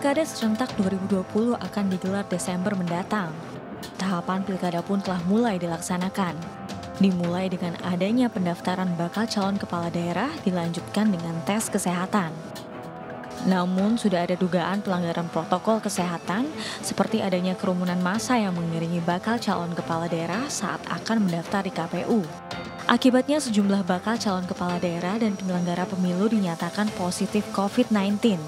Pilkada serentak 2020 akan digelar Desember mendatang. Tahapan pilkada pun telah mulai dilaksanakan. Dimulai dengan adanya pendaftaran bakal calon kepala daerah dilanjutkan dengan tes kesehatan. Namun sudah ada dugaan pelanggaran protokol kesehatan seperti adanya kerumunan massa yang mengiringi bakal calon kepala daerah saat akan mendaftar di KPU. Akibatnya sejumlah bakal calon kepala daerah dan penyelenggara pemilu dinyatakan positif COVID-19.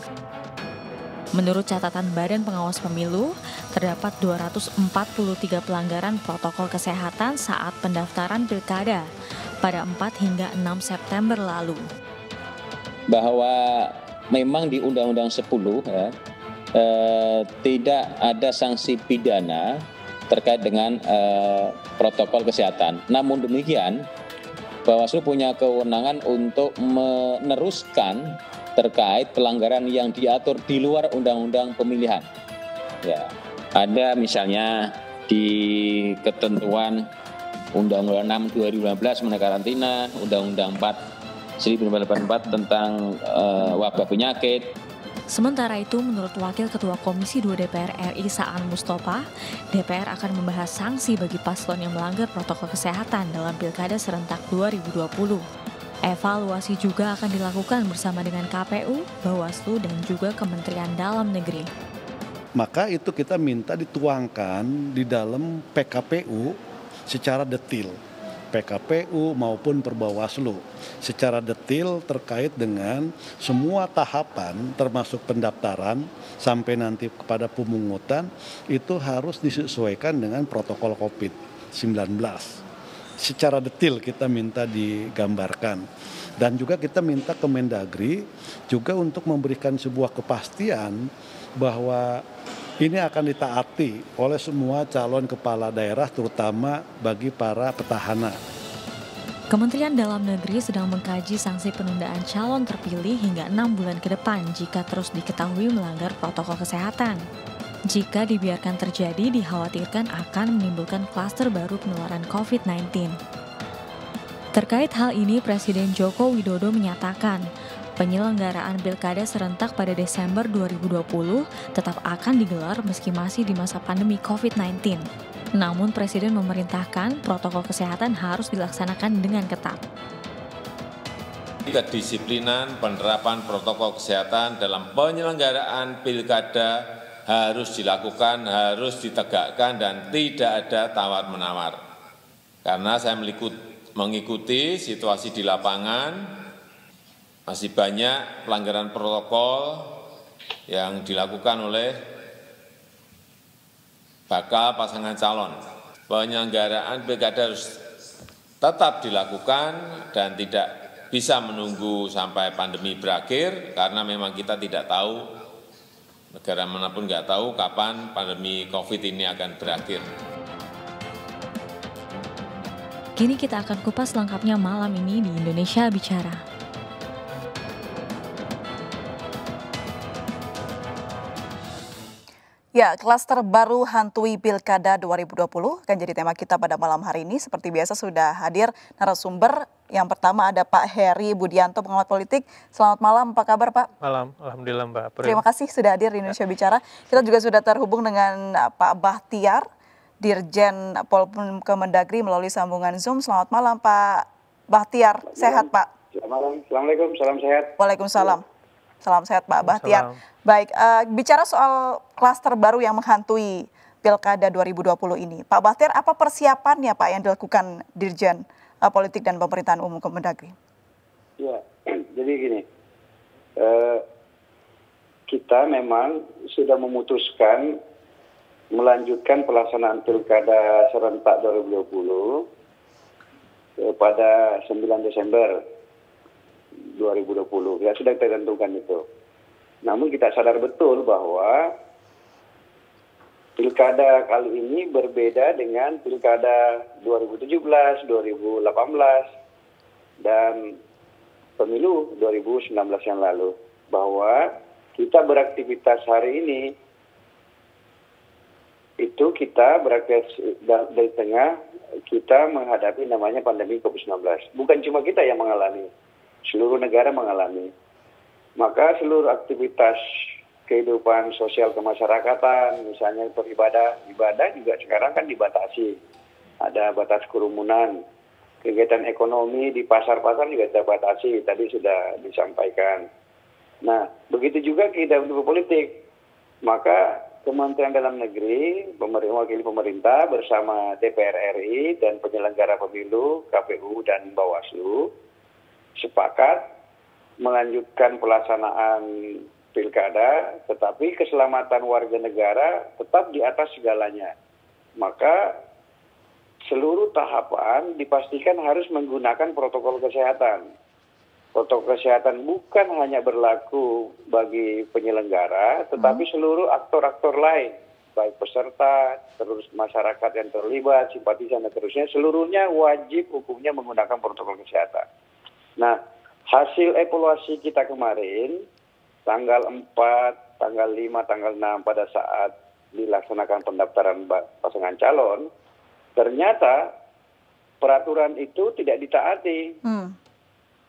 Menurut catatan Badan Pengawas Pemilu, terdapat 243 pelanggaran protokol kesehatan saat pendaftaran pilkada pada 4 hingga 6 September lalu. Bahwa memang di Undang-Undang 10 ya, eh, tidak ada sanksi pidana terkait dengan eh, protokol kesehatan. Namun demikian, Bawaslu punya kewenangan untuk meneruskan terkait pelanggaran yang diatur di luar undang-undang pemilihan. Ya, ada misalnya di ketentuan Undang-Undang 6 2015 mengenai karantina, Undang-Undang 4 1984 tentang uh, wabah penyakit. Sementara itu, menurut Wakil Ketua Komisi 2 DPR RI Saan Mustafa, DPR akan membahas sanksi bagi paslon yang melanggar protokol kesehatan dalam Pilkada serentak 2020. Evaluasi juga akan dilakukan bersama dengan KPU, Bawaslu, dan juga Kementerian Dalam Negeri. Maka itu kita minta dituangkan di dalam PKPU secara detil. PKPU maupun Perbawaslu secara detil terkait dengan semua tahapan termasuk pendaftaran sampai nanti kepada pemungutan itu harus disesuaikan dengan protokol COVID-19 secara detail kita minta digambarkan. Dan juga kita minta ke Mendagri juga untuk memberikan sebuah kepastian bahwa ini akan ditaati oleh semua calon kepala daerah terutama bagi para petahana. Kementerian Dalam Negeri sedang mengkaji sanksi penundaan calon terpilih hingga enam bulan ke depan jika terus diketahui melanggar protokol kesehatan. Jika dibiarkan terjadi, dikhawatirkan akan menimbulkan klaster baru penularan COVID-19. Terkait hal ini, Presiden Joko Widodo menyatakan penyelenggaraan pilkada serentak pada Desember 2020 tetap akan digelar meski masih di masa pandemi COVID-19. Namun Presiden memerintahkan protokol kesehatan harus dilaksanakan dengan ketat. Kedisiplinan penerapan protokol kesehatan dalam penyelenggaraan pilkada harus dilakukan, harus ditegakkan dan tidak ada tawar-menawar. Karena saya mengikuti situasi di lapangan, masih banyak pelanggaran protokol yang dilakukan oleh bakal pasangan calon. Penyelenggaraan pilkada harus tetap dilakukan dan tidak bisa menunggu sampai pandemi berakhir karena memang kita tidak tahu negara mana pun nggak tahu kapan pandemi COVID ini akan berakhir. Kini kita akan kupas lengkapnya malam ini di Indonesia Bicara. Ya, klaster baru hantui Pilkada 2020 akan jadi tema kita pada malam hari ini. Seperti biasa sudah hadir narasumber. Yang pertama ada Pak Heri Budianto, pengamat politik. Selamat malam, apa kabar Pak? Malam, Alhamdulillah Mbak. Prim. Terima kasih sudah hadir di Indonesia Bicara. Kita juga sudah terhubung dengan uh, Pak Bahtiar, Dirjen Polpun Kemendagri melalui sambungan Zoom. Selamat malam Pak Bahtiar, sehat Pak? Selamat malam, Assalamualaikum, salam sehat. Waalaikumsalam. Salam sehat Pak Bahtiar. Baik, uh, bicara soal klaster baru yang menghantui Pilkada 2020 ini. Pak Bahtiar, apa persiapannya Pak yang dilakukan Dirjen uh, Politik dan Pemerintahan Umum Kemendagri? Ya, jadi gini, uh, kita memang sudah memutuskan melanjutkan pelaksanaan Pilkada serentak 2020 uh, pada 9 Desember 2020 ya sudah kita tentukan itu. Namun kita sadar betul bahwa pilkada kali ini berbeda dengan pilkada 2017, 2018 dan pemilu 2019 yang lalu bahwa kita beraktivitas hari ini itu kita beraktivitas dari tengah kita menghadapi namanya pandemi COVID-19. Bukan cuma kita yang mengalami, seluruh negara mengalami. Maka seluruh aktivitas kehidupan sosial kemasyarakatan, misalnya beribadah, ibadah juga sekarang kan dibatasi. Ada batas kerumunan, kegiatan ekonomi di pasar-pasar juga dibatasi, tadi sudah disampaikan. Nah, begitu juga kehidupan politik. Maka Kementerian Dalam Negeri, wakil pemerintah bersama DPR RI dan penyelenggara pemilu, KPU dan Bawaslu sepakat melanjutkan pelaksanaan pilkada, tetapi keselamatan warga negara tetap di atas segalanya. Maka seluruh tahapan dipastikan harus menggunakan protokol kesehatan protokol kesehatan bukan hanya berlaku bagi penyelenggara, tetapi hmm. seluruh aktor-aktor lain, baik peserta, terus masyarakat yang terlibat, simpatisan dan terusnya, seluruhnya wajib hukumnya menggunakan protokol kesehatan. Nah, hasil evaluasi kita kemarin, tanggal 4, tanggal 5, tanggal 6 pada saat dilaksanakan pendaftaran pasangan calon, ternyata peraturan itu tidak ditaati. Hmm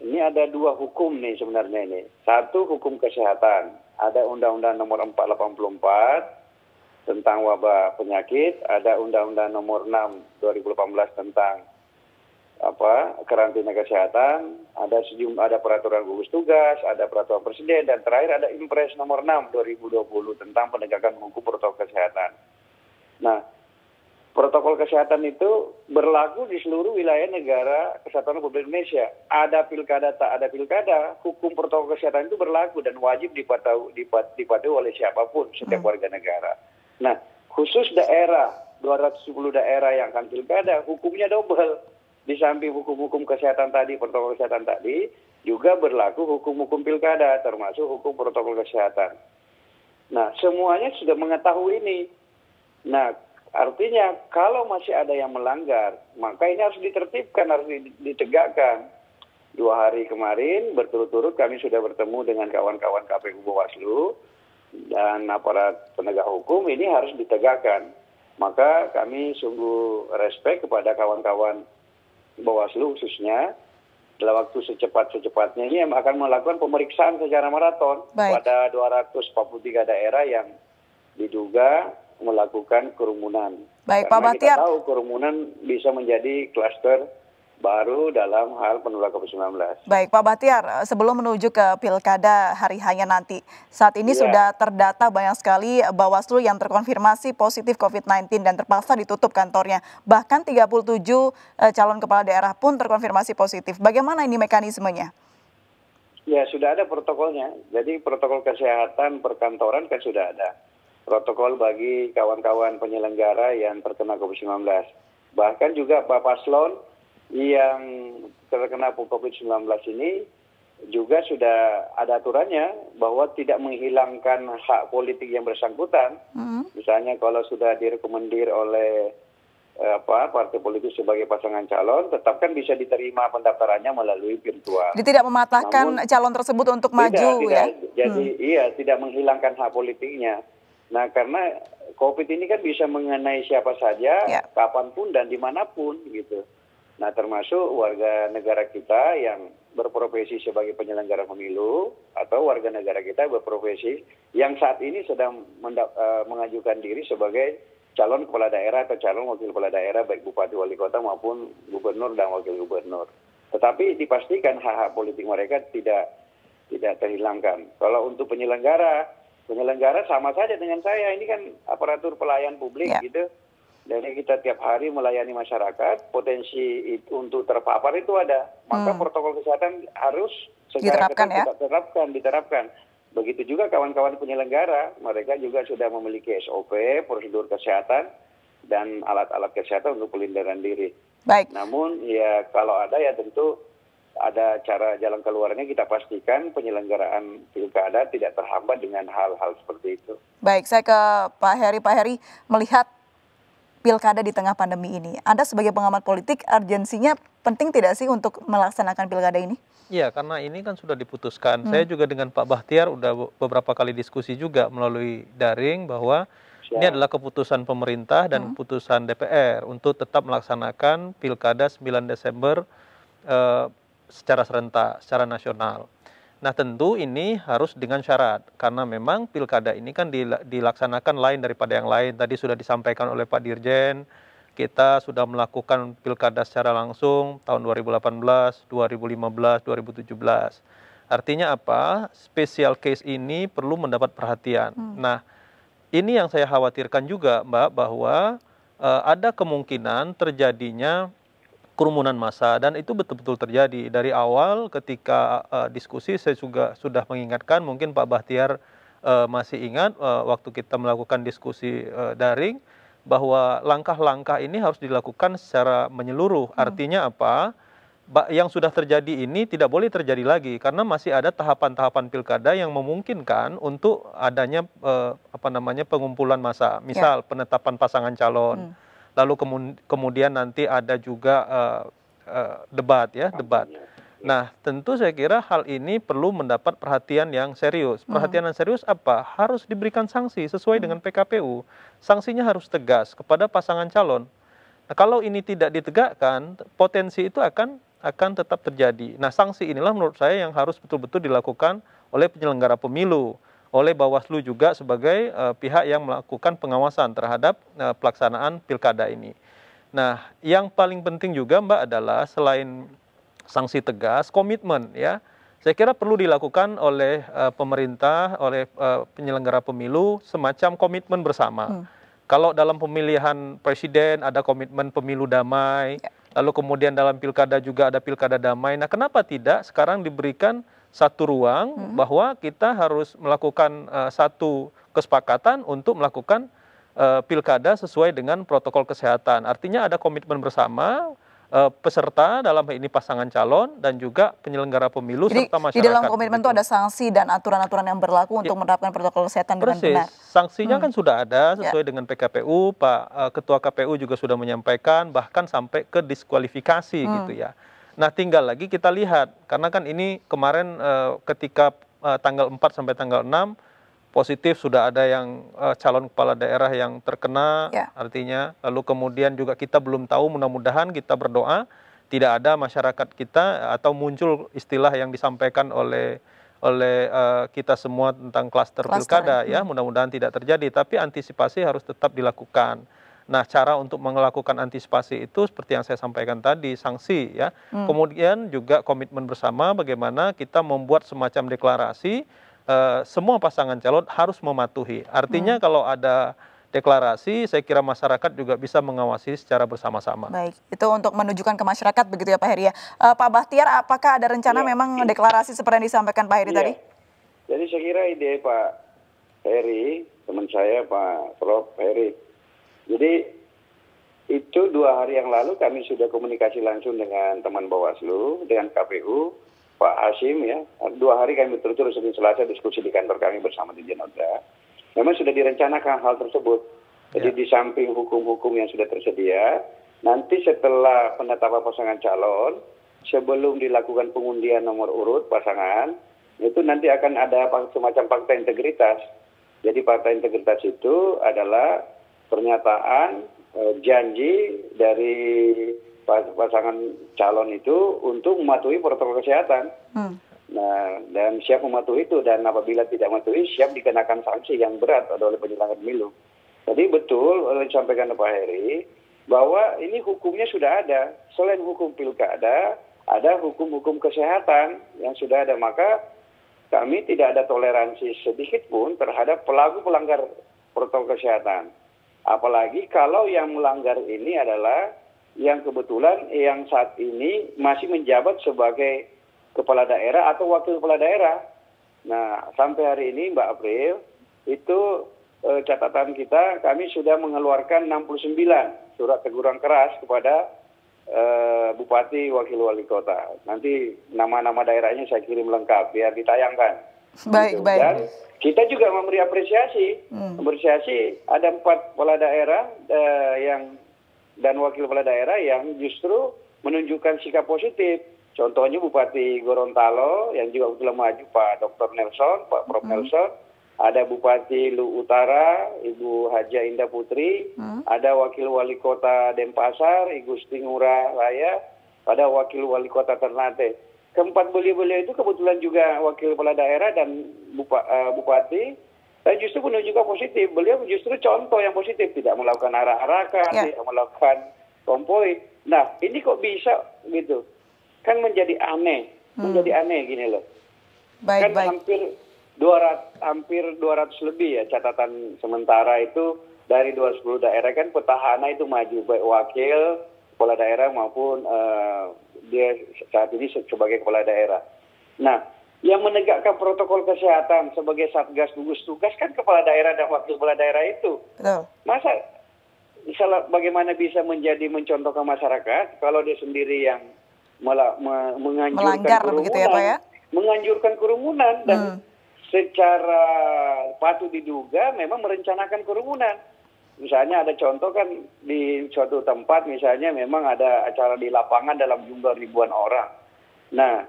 ini ada dua hukum nih sebenarnya ini. Satu hukum kesehatan. Ada Undang-Undang nomor 484 tentang wabah penyakit, ada Undang-Undang nomor 6 2018 tentang apa karantina kesehatan, ada sejumlah ada peraturan gugus tugas, ada peraturan presiden dan terakhir ada Impres nomor 6 2020 tentang penegakan hukum protokol kesehatan. Nah, protokol kesehatan itu berlaku di seluruh wilayah negara kesatuan Republik Indonesia. Ada pilkada tak ada pilkada, hukum protokol kesehatan itu berlaku dan wajib dipatuhi, dipatuhi oleh siapa pun setiap hmm. warga negara. Nah, khusus daerah 210 daerah yang akan pilkada, hukumnya double. Di samping hukum-hukum kesehatan tadi, protokol kesehatan tadi, juga berlaku hukum-hukum pilkada, termasuk hukum protokol kesehatan. Nah, semuanya sudah mengetahui ini. Nah, Artinya kalau masih ada yang melanggar, maka ini harus ditertibkan, harus ditegakkan. Dua hari kemarin berturut-turut kami sudah bertemu dengan kawan-kawan KPU Bawaslu dan aparat penegak hukum ini harus ditegakkan. Maka kami sungguh respect kepada kawan-kawan Bawaslu khususnya dalam waktu secepat-secepatnya ini akan melakukan pemeriksaan secara maraton Baik. pada 243 daerah yang diduga melakukan kerumunan. Baik, Karena Pak Bahtiar. Kita tahu kerumunan bisa menjadi klaster baru dalam hal penularan COVID-19. Baik, Pak Bahtiar, sebelum menuju ke pilkada hari hanya nanti, saat ini ya. sudah terdata banyak sekali Bawaslu yang terkonfirmasi positif COVID-19 dan terpaksa ditutup kantornya. Bahkan 37 eh, calon kepala daerah pun terkonfirmasi positif. Bagaimana ini mekanismenya? Ya, sudah ada protokolnya. Jadi protokol kesehatan perkantoran kan sudah ada protokol bagi kawan-kawan penyelenggara yang terkena COVID-19. Bahkan juga Pak Paslon yang terkena COVID-19 ini juga sudah ada aturannya bahwa tidak menghilangkan hak politik yang bersangkutan. Mm-hmm. Misalnya kalau sudah direkomendir oleh eh, apa partai politik sebagai pasangan calon, tetap kan bisa diterima pendaftarannya melalui virtual. Jadi tidak mematahkan Namun, calon tersebut untuk tidak, maju tidak, ya? Jadi hmm. iya tidak menghilangkan hak politiknya. Nah, karena COVID ini kan bisa mengenai siapa saja, ya. kapan pun dan di mana pun gitu. Nah, termasuk warga negara kita yang berprofesi sebagai penyelenggara pemilu atau warga negara kita berprofesi yang saat ini sedang uh, mengajukan diri sebagai calon kepala daerah atau calon wakil kepala daerah baik bupati wali kota maupun gubernur dan wakil gubernur. Tetapi dipastikan hak-hak politik mereka tidak tidak terhilangkan. Kalau untuk penyelenggara penyelenggara sama saja dengan saya ini kan aparatur pelayan publik ya. gitu jadi kita tiap hari melayani masyarakat potensi itu, untuk terpapar itu ada maka hmm. protokol kesehatan harus diterapkan ya diterapkan diterapkan begitu juga kawan-kawan penyelenggara mereka juga sudah memiliki SOP prosedur kesehatan dan alat-alat kesehatan untuk pelindungan diri baik namun ya kalau ada ya tentu ada cara jalan keluarnya kita pastikan penyelenggaraan pilkada tidak terhambat dengan hal-hal seperti itu. Baik, saya ke Pak Heri. Pak Heri melihat pilkada di tengah pandemi ini, Anda sebagai pengamat politik urgensinya penting tidak sih untuk melaksanakan pilkada ini? Iya, karena ini kan sudah diputuskan. Hmm. Saya juga dengan Pak Bahtiar udah beberapa kali diskusi juga melalui daring bahwa Siap. ini adalah keputusan pemerintah dan hmm. keputusan DPR untuk tetap melaksanakan pilkada 9 Desember eh, secara serentak, secara nasional. Nah tentu ini harus dengan syarat karena memang pilkada ini kan dilaksanakan lain daripada yang lain. Tadi sudah disampaikan oleh Pak Dirjen, kita sudah melakukan pilkada secara langsung tahun 2018, 2015, 2017. Artinya apa? Special case ini perlu mendapat perhatian. Hmm. Nah ini yang saya khawatirkan juga Mbak bahwa uh, ada kemungkinan terjadinya kerumunan massa. Dan itu betul-betul terjadi. Dari awal ketika uh, diskusi saya juga sudah mengingatkan mungkin Pak Bahtiar uh, masih ingat uh, waktu kita melakukan diskusi uh, daring bahwa langkah-langkah ini harus dilakukan secara menyeluruh. Hmm. artinya apa? Yang sudah terjadi ini tidak boleh terjadi lagi karena masih ada tahapan-tahapan pilkada yang memungkinkan untuk adanya uh, apa namanya pengumpulan massa. Misal ya. penetapan pasangan calon hmm lalu kemudian nanti ada juga uh, uh, debat ya debat. Nah tentu saya kira hal ini perlu mendapat perhatian yang serius. Hmm. Perhatian yang serius apa? Harus diberikan sanksi sesuai hmm. dengan PKPU. Sanksinya harus tegas kepada pasangan calon. Nah, kalau ini tidak ditegakkan, potensi itu akan akan tetap terjadi. Nah, sanksi inilah menurut saya yang harus betul-betul dilakukan oleh penyelenggara pemilu oleh Bawaslu juga sebagai uh, pihak yang melakukan pengawasan terhadap uh, pelaksanaan pilkada ini. Nah, yang paling penting juga Mbak adalah selain sanksi tegas, komitmen ya. Saya kira perlu dilakukan oleh uh, pemerintah, oleh uh, penyelenggara pemilu semacam komitmen bersama. Hmm. Kalau dalam pemilihan presiden ada komitmen pemilu damai, ya. lalu kemudian dalam pilkada juga ada pilkada damai. Nah, kenapa tidak sekarang diberikan satu ruang hmm. bahwa kita harus melakukan uh, satu kesepakatan untuk melakukan uh, pilkada sesuai dengan protokol kesehatan. Artinya ada komitmen bersama uh, peserta dalam ini pasangan calon dan juga penyelenggara pemilu Jadi, serta masyarakat. Di dalam komitmen itu ada sanksi dan aturan-aturan yang berlaku untuk ya, menerapkan protokol kesehatan persis. dengan benar. Sanksinya hmm. kan sudah ada ya. sesuai ya. dengan PKPU, Pak uh, Ketua KPU juga sudah menyampaikan bahkan sampai ke diskualifikasi hmm. gitu ya. Nah, tinggal lagi kita lihat. Karena kan ini kemarin uh, ketika uh, tanggal 4 sampai tanggal 6 positif sudah ada yang uh, calon kepala daerah yang terkena ya. artinya. Lalu kemudian juga kita belum tahu mudah-mudahan kita berdoa tidak ada masyarakat kita atau muncul istilah yang disampaikan oleh oleh uh, kita semua tentang klaster pilkada ya, ya mudah-mudahan tidak terjadi tapi antisipasi harus tetap dilakukan Nah, cara untuk melakukan antisipasi itu seperti yang saya sampaikan tadi, sanksi ya. Hmm. Kemudian juga komitmen bersama bagaimana kita membuat semacam deklarasi uh, semua pasangan calon harus mematuhi. Artinya hmm. kalau ada deklarasi, saya kira masyarakat juga bisa mengawasi secara bersama-sama. Baik, itu untuk menunjukkan ke masyarakat begitu ya Pak Heri ya. Uh, Pak Bahtiar, apakah ada rencana ya. memang deklarasi seperti yang disampaikan Pak Heri ya. tadi? Jadi saya kira ide Pak Heri, teman saya Pak Prof Heri, jadi itu dua hari yang lalu kami sudah komunikasi langsung dengan teman Bawaslu, dengan KPU, Pak Hasim ya. Dua hari kami terus-terus Senin Selasa diskusi di kantor kami bersama di Jenoda. Memang sudah direncanakan hal tersebut. Jadi ya. di samping hukum-hukum yang sudah tersedia, nanti setelah penetapan pasangan calon, sebelum dilakukan pengundian nomor urut pasangan, itu nanti akan ada semacam fakta integritas. Jadi fakta integritas itu adalah pernyataan eh, janji dari pasangan calon itu untuk mematuhi protokol kesehatan. Hmm. Nah, dan siap mematuhi itu dan apabila tidak mematuhi siap dikenakan sanksi yang berat oleh penyelenggara pemilu. Jadi betul oleh disampaikan Pak Heri bahwa ini hukumnya sudah ada. Selain hukum pilkada, ada hukum-hukum kesehatan yang sudah ada. Maka kami tidak ada toleransi sedikit pun terhadap pelaku pelanggar protokol kesehatan. Apalagi kalau yang melanggar ini adalah yang kebetulan yang saat ini masih menjabat sebagai kepala daerah atau wakil kepala daerah. Nah, sampai hari ini Mbak April, itu eh, catatan kita kami sudah mengeluarkan 69 surat teguran keras kepada eh, bupati wakil wali kota. Nanti nama-nama daerahnya saya kirim lengkap biar ditayangkan. Baik, gitu. baik. Dan kita juga memberi apresiasi, hmm. apresiasi ada empat kepala daerah uh, yang dan wakil kepala daerah yang justru menunjukkan sikap positif. Contohnya Bupati Gorontalo yang juga kebetulan maju Pak Dr. Nelson, Pak Prof. Hmm. Nelson. Ada Bupati Lu Utara, Ibu Haja Indah Putri. Hmm. Ada Wakil Wali Kota Denpasar, Ibu Stingura Raya. Ada Wakil Wali Kota Ternate. Keempat beliau-beliau itu kebetulan juga wakil kepala daerah dan bupa, uh, bupati. Dan justru menunjukkan positif. Beliau justru contoh yang positif, tidak melakukan arah-arakan, yeah. tidak melakukan kompoi. Nah, ini kok bisa gitu? Kan menjadi aneh, hmm. menjadi aneh gini loh. Baik, kan baik. hampir 200 hampir 200 lebih ya catatan sementara itu dari 210 daerah kan petahana itu maju baik wakil kepala daerah maupun uh, dia saat ini sebagai kepala daerah. Nah, yang menegakkan protokol kesehatan sebagai satgas gugus tugas kan kepala daerah dan wakil kepala daerah itu. Betul. Masa salah bagaimana bisa menjadi mencontohkan masyarakat kalau dia sendiri yang malah menganjurkan Melanggar, kerumunan, ya, Pak ya? menganjurkan kerumunan dan hmm. secara patut diduga memang merencanakan kerumunan misalnya ada contoh kan di suatu tempat misalnya memang ada acara di lapangan dalam jumlah ribuan orang. Nah,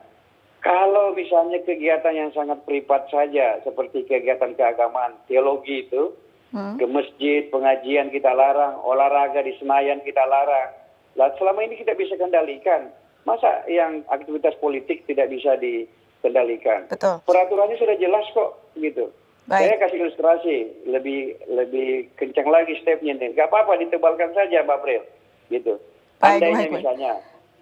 kalau misalnya kegiatan yang sangat privat saja seperti kegiatan keagamaan, teologi itu, hmm. ke masjid, pengajian kita larang, olahraga di Senayan kita larang. Lah selama ini kita bisa kendalikan. Masa yang aktivitas politik tidak bisa dikendalikan? Betul. Peraturannya sudah jelas kok gitu. Baik. Saya kasih ilustrasi lebih lebih kencang lagi stepnya nih. Gak apa-apa ditebalkan saja Mbak April, gitu. Baik, Andainya baik, misalnya.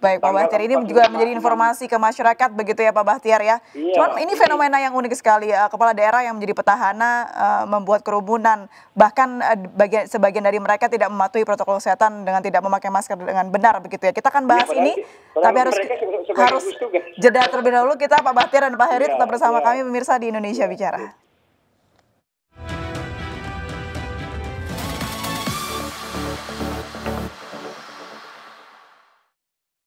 Baik Pak Bahtiar, ini juga menjadi informasi ke masyarakat begitu ya Pak Bahtiar ya. Iya, Cuman ini fenomena yang unik sekali ya, kepala daerah yang menjadi petahana uh, membuat kerumunan, bahkan uh, bagian, sebagian dari mereka tidak mematuhi protokol kesehatan dengan tidak memakai masker dengan benar begitu ya. Kita akan bahas ya, ini, tapi harus harus jeda terlebih dahulu kita Pak Bahtiar dan Pak Heri ya, tetap bersama ya. kami pemirsa di Indonesia Bicara.